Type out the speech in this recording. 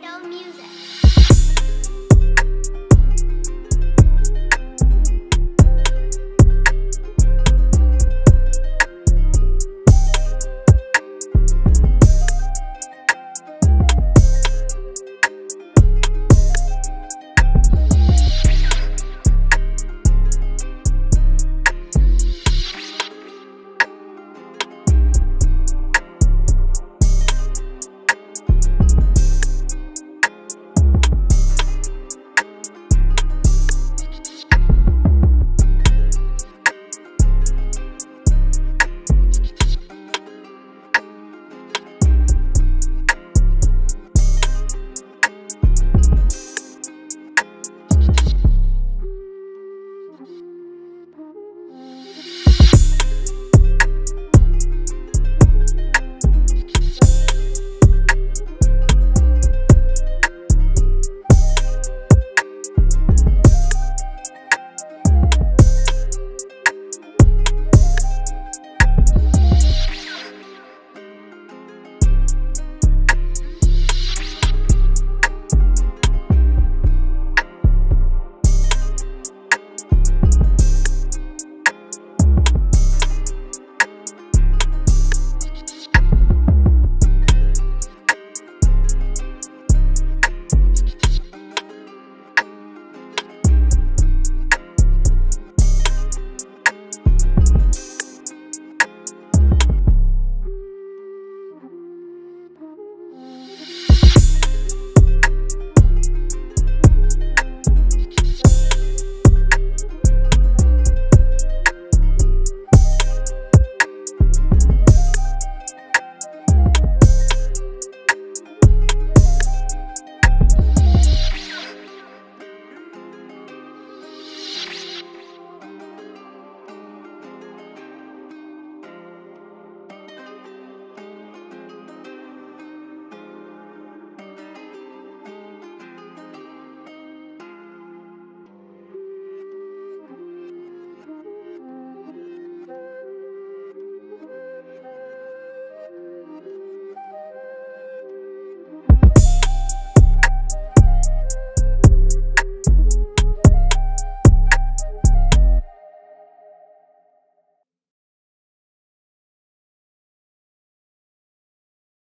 window Music.